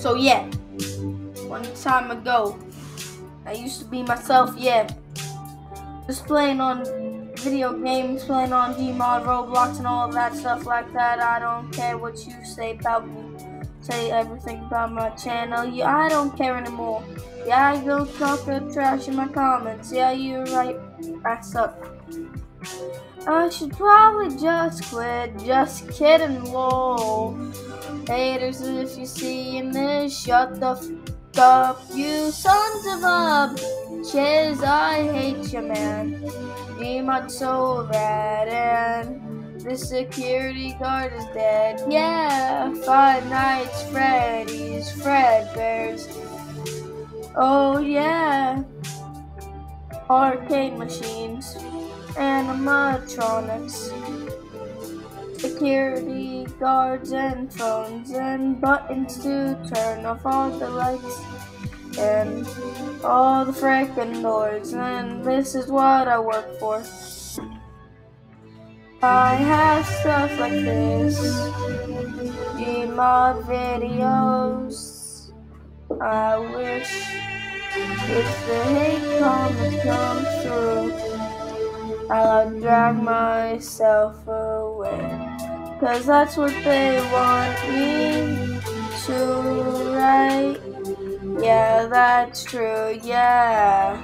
So yeah, one time ago, I used to be myself, yeah. Just playing on video games, playing on Gmod, Roblox, and all that stuff like that. I don't care what you say about me. Say everything about my channel. Yeah, I don't care anymore. Yeah, I go talk trash in my comments. Yeah, you're right. I suck. I should probably just quit. Just kidding, lol. Haters, if you seeing this, shut the f up, you sons of a bitches. I hate you, man. Gmod so rad, and the security guard is dead. Yeah, Five Nights Freddy's, Fredbear's. Oh yeah, arcade machines, animatronics, security guards and phones and buttons to turn off all the lights and all the frickin' doors. And this is what I work for. I have stuff like this, in my videos. I wish if the hate comments come through, I'll drag myself away. Cause that's what they want me to write. Yeah, that's true, yeah.